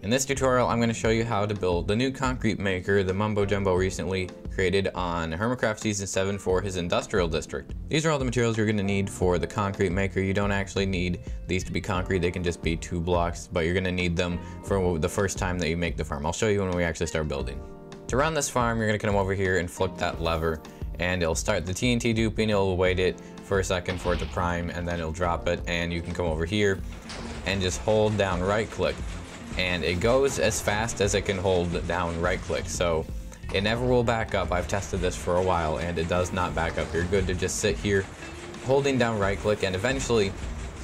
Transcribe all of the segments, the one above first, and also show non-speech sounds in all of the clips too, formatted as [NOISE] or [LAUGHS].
In this tutorial, I'm going to show you how to build the new concrete maker the Mumbo Jumbo recently created on Hermitcraft Season 7 for his industrial district. These are all the materials you're going to need for the concrete maker. You don't actually need these to be concrete, they can just be two blocks, but you're going to need them for the first time that you make the farm. I'll show you when we actually start building. To run this farm, you're going to come over here and flick that lever and it'll start the TNT duping, it'll wait it for a second for it to prime and then it'll drop it and you can come over here and just hold down right click and it goes as fast as it can hold down right click. So it never will back up. I've tested this for a while and it does not back up. You're good to just sit here holding down right click and eventually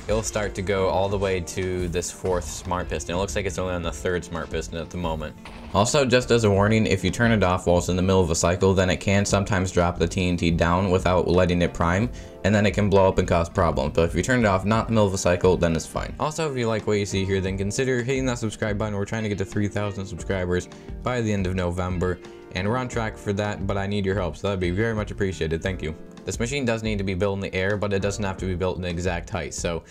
it'll start to go all the way to this fourth smart piston. It looks like it's only on the third smart piston at the moment. Also, just as a warning, if you turn it off while it's in the middle of a cycle, then it can sometimes drop the TNT down without letting it prime, and then it can blow up and cause problems. But if you turn it off not in the middle of a cycle, then it's fine. Also, if you like what you see here, then consider hitting that subscribe button. We're trying to get to 3,000 subscribers by the end of November, and we're on track for that, but I need your help, so that'd be very much appreciated. Thank you. This machine does need to be built in the air, but it doesn't have to be built in the exact height. So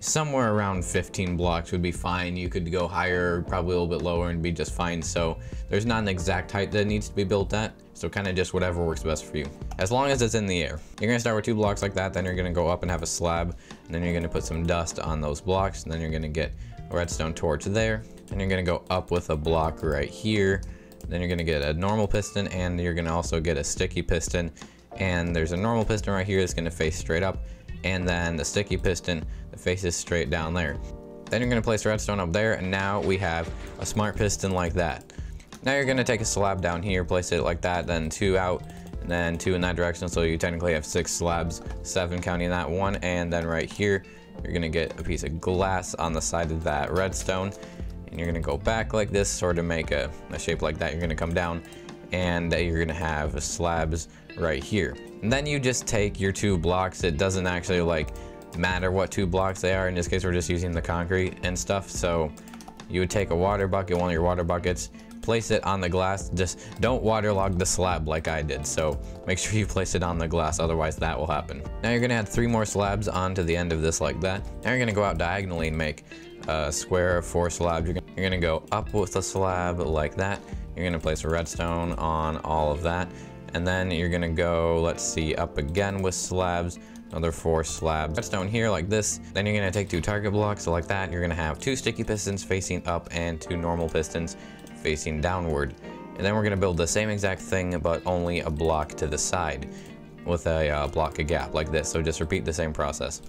somewhere around 15 blocks would be fine. You could go higher, probably a little bit lower and be just fine. So there's not an exact height that needs to be built at. So kind of just whatever works best for you. As long as it's in the air. You're gonna start with two blocks like that, then you're gonna go up and have a slab, and then you're gonna put some dust on those blocks, and then you're gonna get a redstone torch there, and you're gonna go up with a block right here, then you're gonna get a normal piston, and you're gonna also get a sticky piston, and there's a normal piston right here that's gonna face straight up, and then the sticky piston that faces straight down there. Then you're gonna place redstone up there, and now we have a smart piston like that. Now you're gonna take a slab down here, place it like that, then two out, and then two in that direction, so you technically have six slabs, seven counting that one, and then right here, you're gonna get a piece of glass on the side of that redstone, and you're gonna go back like this, sort of make a, a shape like that. You're gonna come down, and you're gonna have slabs right here. And then you just take your two blocks. It doesn't actually like matter what two blocks they are. In this case, we're just using the concrete and stuff. So you would take a water bucket, one of your water buckets, place it on the glass. Just don't waterlog the slab like I did. So make sure you place it on the glass, otherwise that will happen. Now you're gonna add three more slabs onto the end of this like that. Now you're gonna go out diagonally and make a square of four slabs. You're gonna, you're gonna go up with the slab like that. You're gonna place a redstone on all of that. And then you're gonna go, let's see, up again with slabs, another four slabs. Redstone here like this. Then you're gonna take two target blocks like that. You're gonna have two sticky pistons facing up and two normal pistons facing downward. And then we're gonna build the same exact thing, but only a block to the side with a uh, block a gap like this. So just repeat the same process.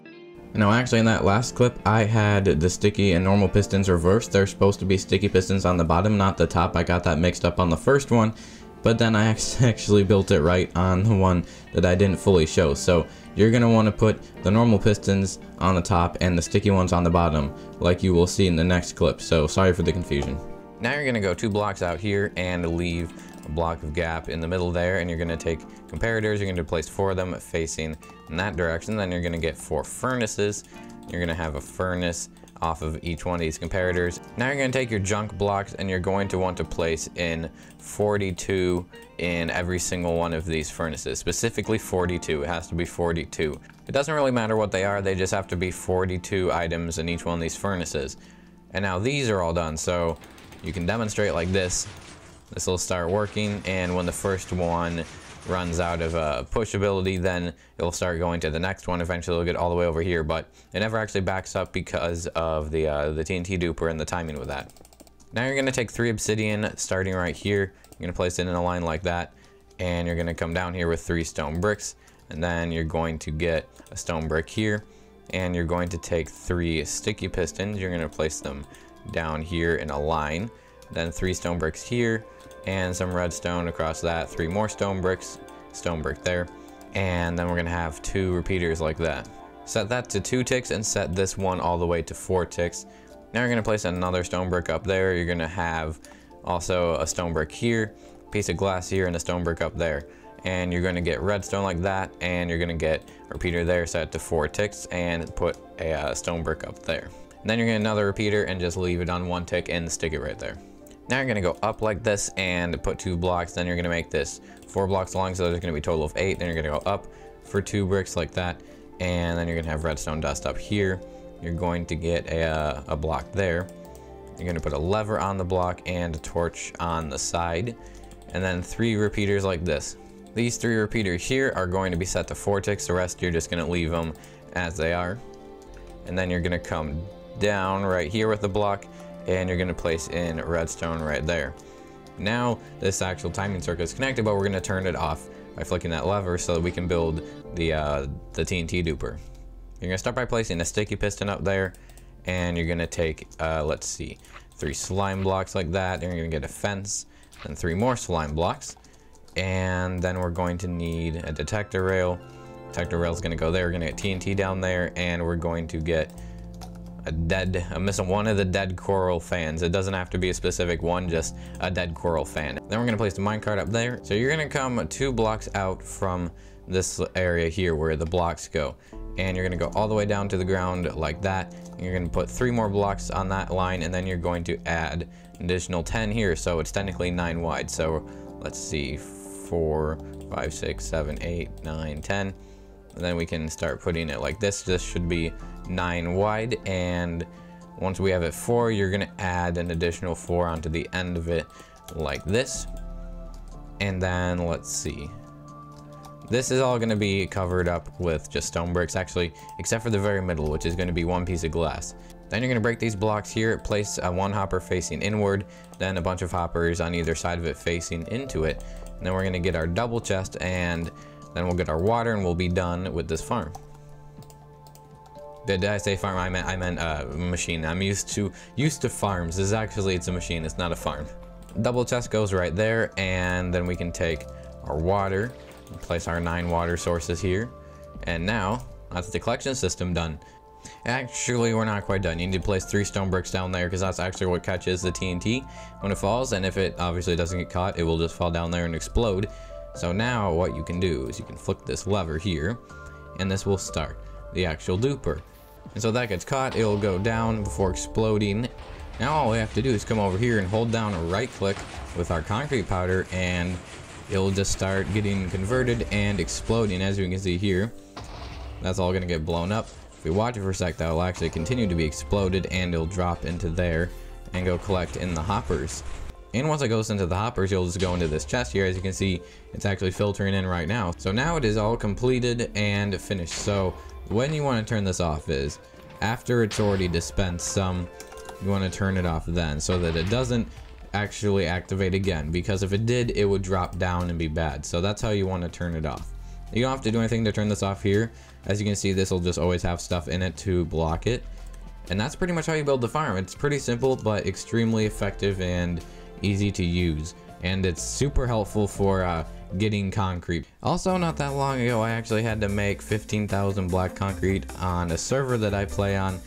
Now actually in that last clip, I had the sticky and normal pistons reversed. They're supposed to be sticky pistons on the bottom, not the top. I got that mixed up on the first one, but then I [LAUGHS] actually built it right on the one that I didn't fully show. So you're going to want to put the normal pistons on the top and the sticky ones on the bottom, like you will see in the next clip. So sorry for the confusion. Now you're going to go two blocks out here and leave block of gap in the middle there and you're going to take comparators, you're going to place four of them facing in that direction, then you're going to get four furnaces, you're going to have a furnace off of each one of these comparators. Now you're going to take your junk blocks and you're going to want to place in 42 in every single one of these furnaces, specifically 42. It has to be 42. It doesn't really matter what they are, they just have to be 42 items in each one of these furnaces. And now these are all done, so you can demonstrate like this this will start working and when the first one runs out of uh, push ability then it'll start going to the next one. Eventually it'll get all the way over here but it never actually backs up because of the uh, the TNT duper and the timing with that. Now you're gonna take three obsidian starting right here. You're gonna place it in a line like that and you're gonna come down here with three stone bricks and then you're going to get a stone brick here and you're going to take three sticky pistons. You're going to place them down here in a line then three stone bricks here and some redstone across that, three more stone bricks, stone brick there, and then we're gonna have two repeaters like that. Set that to two ticks and set this one all the way to four ticks. Now you're gonna place another stone brick up there. You're gonna have also a stone brick here, piece of glass here, and a stone brick up there. And you're gonna get redstone like that, and you're gonna get repeater there set to four ticks and put a uh, stone brick up there. And then you're gonna another repeater and just leave it on one tick and stick it right there. Now you're gonna go up like this and put two blocks. Then you're gonna make this four blocks long, so there's gonna be a total of eight. Then you're gonna go up for two bricks like that. And then you're gonna have redstone dust up here. You're going to get a, uh, a block there. You're gonna put a lever on the block and a torch on the side. And then three repeaters like this. These three repeaters here are going to be set to four ticks. The rest you're just gonna leave them as they are. And then you're gonna come down right here with the block and you're gonna place in redstone right there. Now this actual timing circuit is connected, but we're gonna turn it off by flicking that lever so that we can build the, uh, the TNT duper. You're gonna start by placing a sticky piston up there and you're gonna take, uh, let's see, three slime blocks like that. Then you're gonna get a fence and three more slime blocks. And then we're going to need a detector rail. Detector rail is gonna go there. We're gonna get TNT down there and we're going to get a dead, I'm missing one of the dead coral fans. It doesn't have to be a specific one, just a dead coral fan. Then we're gonna place the minecart up there. So you're gonna come two blocks out from this area here where the blocks go and you're gonna go all the way down to the ground like that. You're gonna put three more blocks on that line and then you're going to add additional 10 here. So it's technically nine wide. So let's see, four, five, six, seven, eight, nine, 10. And then we can start putting it like this. This should be nine wide. And once we have it four, you're gonna add an additional four onto the end of it like this. And then let's see, this is all going to be covered up with just stone bricks actually, except for the very middle, which is going to be one piece of glass. Then you're going to break these blocks here, place a one hopper facing inward, then a bunch of hoppers on either side of it facing into it. And then we're going to get our double chest and then we'll get our water and we'll be done with this farm. Did I say farm? I meant I meant uh, machine. I'm used to used to farms. This is actually it's a machine. It's not a farm. Double chest goes right there, and then we can take our water Place our nine water sources here. And now, that's the collection system done. Actually, we're not quite done. You need to place three stone bricks down there because that's actually what catches the TNT when it falls. And if it obviously doesn't get caught, it will just fall down there and explode. So now what you can do is you can flick this lever here and this will start the actual duper. And so that gets caught, it'll go down before exploding. Now all we have to do is come over here and hold down a right click with our concrete powder and it'll just start getting converted and exploding as you can see here. That's all gonna get blown up. If we watch it for a sec, that will actually continue to be exploded and it'll drop into there and go collect in the hoppers. And once it goes into the hoppers, you'll just go into this chest here. As you can see, it's actually filtering in right now. So now it is all completed and finished. So when you want to turn this off is after it's already dispensed some, you want to turn it off then so that it doesn't actually activate again because if it did it would drop down and be bad so that's how you want to turn it off you don't have to do anything to turn this off here as you can see this will just always have stuff in it to block it and that's pretty much how you build the farm it's pretty simple but extremely effective and easy to use and it's super helpful for uh, getting concrete. Also, not that long ago, I actually had to make 15,000 black concrete on a server that I play on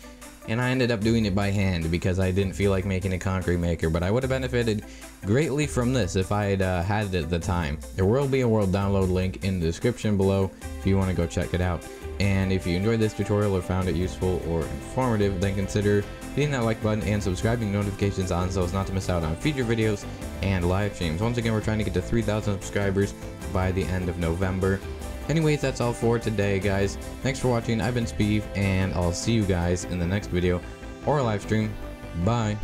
and I ended up doing it by hand because I didn't feel like making a concrete maker, but I would have benefited greatly from this if I had uh, had it at the time. There will be a world download link in the description below if you want to go check it out. And if you enjoyed this tutorial or found it useful or informative, then consider hitting that like button and subscribing notifications on so as not to miss out on future videos and live streams. Once again, we're trying to get to 3,000 subscribers by the end of November. Anyways, that's all for today, guys. Thanks for watching. I've been Sbeev, and I'll see you guys in the next video or live stream. Bye.